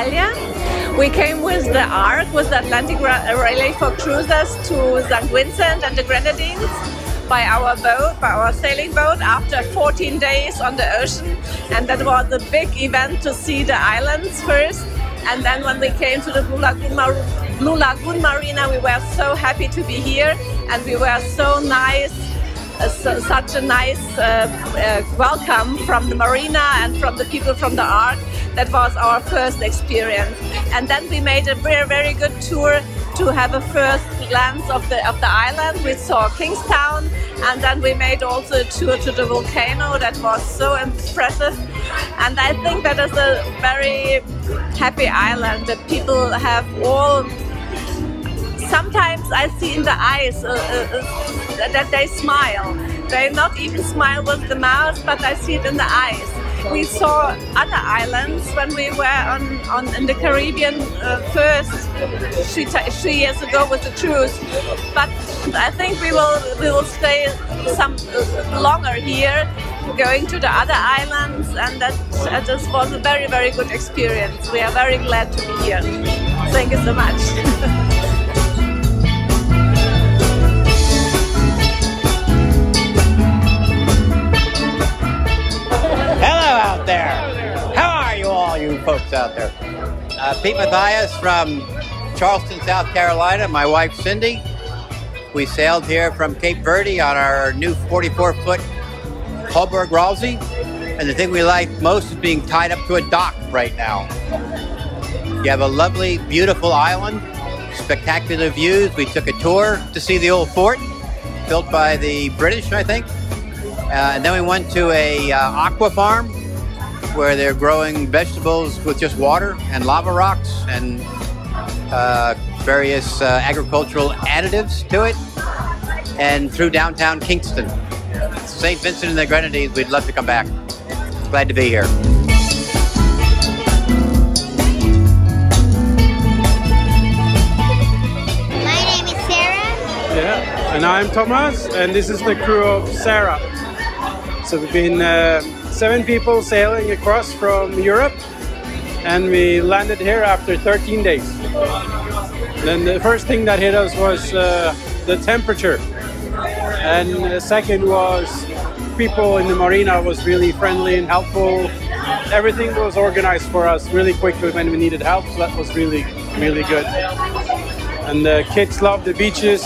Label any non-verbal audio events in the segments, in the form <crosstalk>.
We came with the ARC, with the Atlantic Rally for Cruisers to St. Vincent and the Grenadines by our boat, by our sailing boat, after 14 days on the ocean. And that was a big event to see the islands first. And then when we came to the Blue Lagoon, Mar Blue Lagoon Marina, we were so happy to be here and we were so nice uh, so, such a nice uh, uh, welcome from the marina and from the people from the ARC. That was our first experience. And then we made a very, very good tour to have a first glance of the of the island. We saw Kingstown, and then we made also a tour to the volcano. That was so impressive, and I think that is a very happy island. That people have all sometimes I see in the eyes uh, uh, uh, that they smile. They not even smile with the mouth, but I see it in the eyes. We saw other islands when we were on, on in the Caribbean uh, first three, three, years ago with the cruise, but I think we will we will stay some uh, longer here, going to the other islands, and that uh, just was a very very good experience. We are very glad to be here. Thank you so much. <laughs> folks out there. Uh, Pete Matthias from Charleston, South Carolina. My wife Cindy. We sailed here from Cape Verde on our new 44 foot Hallberg-Rassy. And the thing we like most is being tied up to a dock right now. You have a lovely, beautiful island, spectacular views. We took a tour to see the old fort built by the British, I think. Uh, and then we went to a uh, aqua farm where they're growing vegetables with just water and lava rocks and uh, various uh, agricultural additives to it, and through downtown Kingstown. St. Vincent and the Grenadines, we'd love to come back. Glad to be here. My name is Sarah. Yeah, and I'm Thomas, and this is the crew of Sarah. So we've been uh, seven people sailing across from Europe and we landed here after 13 days. Then the first thing that hit us was uh, the temperature. And the second was people in the marina was really friendly and helpful. Everything was organized for us really quickly when we needed help. So that was really, really good. And the kids love the beaches,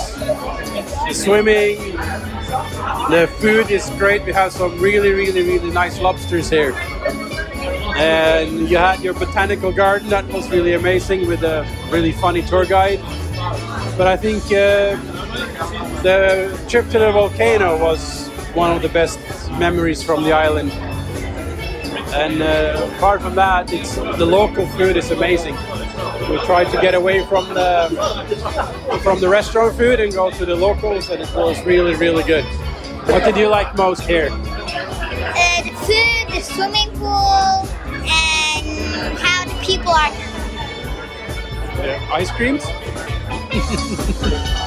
the swimming, the food is great. We have some really, really, really nice lobsters here. And you had your botanical garden, that was really amazing with a really funny tour guide. But I think uh, the trip to the volcano was one of the best memories from the island. And uh, apart from that, it's the local food is amazing. We tried to get away from the from the restaurant food and go to the locals, and it was really, really good. What did you like most here? Uh, the food, the swimming pool, and how the people are. Uh, ice creams? <laughs>